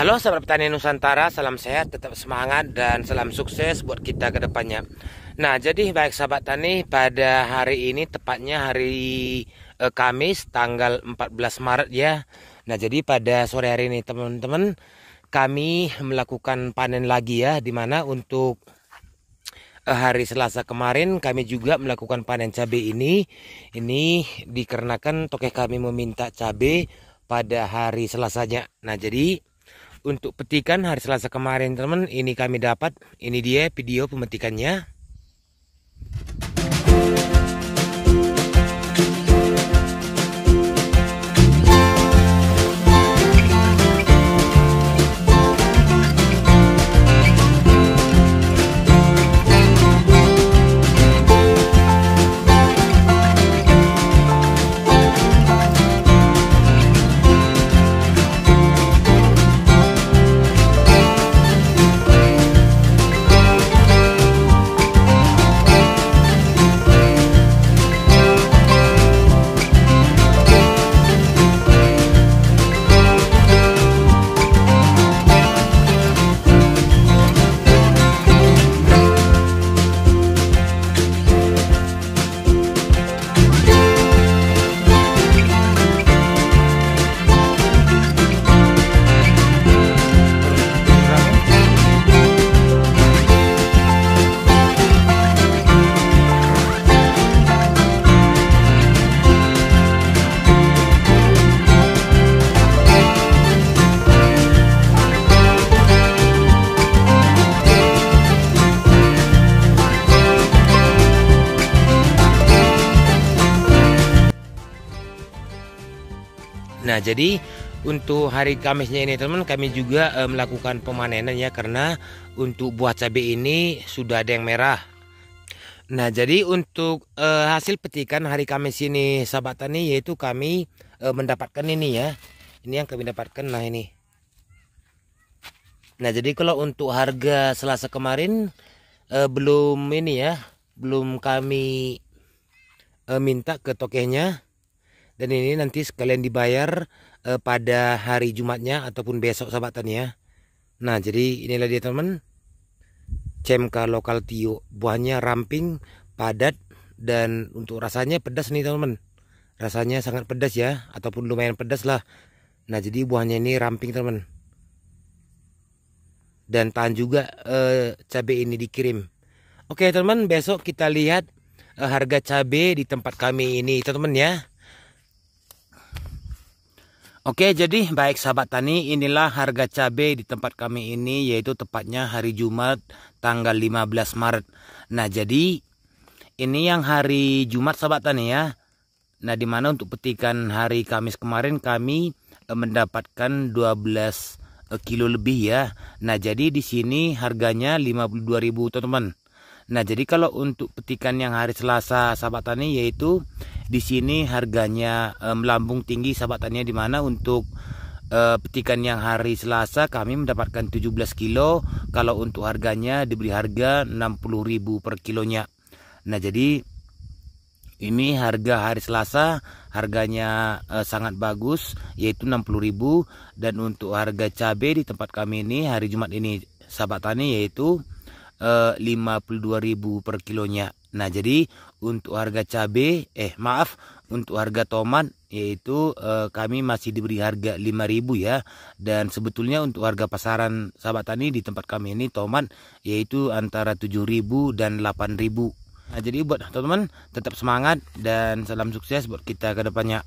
Halo sahabat petani Nusantara, salam sehat, tetap semangat dan salam sukses buat kita ke depannya. Nah, jadi baik sahabat tani, pada hari ini tepatnya hari eh, Kamis tanggal 14 Maret ya. Nah, jadi pada sore hari ini teman-teman kami melakukan panen lagi ya di mana untuk eh, hari Selasa kemarin kami juga melakukan panen cabai ini. Ini dikarenakan tokeh kami meminta cabai pada hari Selasanya. Nah, jadi untuk petikan hari Selasa kemarin teman ini kami dapat. Ini dia video pemetikannya Nah, jadi untuk hari Kamisnya ini teman kami juga e, melakukan pemanenan ya karena untuk buah cabai ini sudah ada yang merah. Nah, jadi untuk e, hasil petikan hari Kamis ini sahabat tani yaitu kami e, mendapatkan ini ya. Ini yang kami dapatkan nah ini. Nah, jadi kalau untuk harga Selasa kemarin e, belum ini ya, belum kami e, minta ke tokenya dan ini nanti sekalian dibayar eh, pada hari Jumatnya ataupun besok sahabat tani ya. Nah jadi inilah dia teman cemka lokal tio buahnya ramping padat dan untuk rasanya pedas nih teman-teman. Rasanya sangat pedas ya ataupun lumayan pedas lah. Nah jadi buahnya ini ramping teman dan tahan juga eh, cabai ini dikirim. Oke teman besok kita lihat eh, harga cabai di tempat kami ini teman-teman ya Oke jadi baik sahabat tani inilah harga cabai di tempat kami ini yaitu tepatnya hari Jumat tanggal 15 Maret. Nah jadi ini yang hari Jumat sahabat tani ya. Nah di mana untuk petikan hari Kamis kemarin kami eh, mendapatkan 12 eh, kilo lebih ya. Nah jadi di sini harganya 52.000 teman-teman Nah, jadi kalau untuk petikan yang hari Selasa sahabat tani yaitu di sini harganya e, melambung tinggi sahabat tani di mana untuk e, petikan yang hari Selasa kami mendapatkan 17 kilo, kalau untuk harganya diberi harga 60.000 per kilonya. Nah, jadi ini harga hari Selasa harganya e, sangat bagus yaitu 60.000 dan untuk harga cabai di tempat kami ini hari Jumat ini sahabat tani yaitu 52.000 per kilonya. Nah, jadi untuk harga cabai eh maaf, untuk harga tomat yaitu eh, kami masih diberi harga 5.000 ya. Dan sebetulnya untuk harga pasaran sahabat tani di tempat kami ini tomat yaitu antara 7.000 dan 8.000. Nah, jadi buat teman-teman tetap semangat dan salam sukses buat kita ke depannya.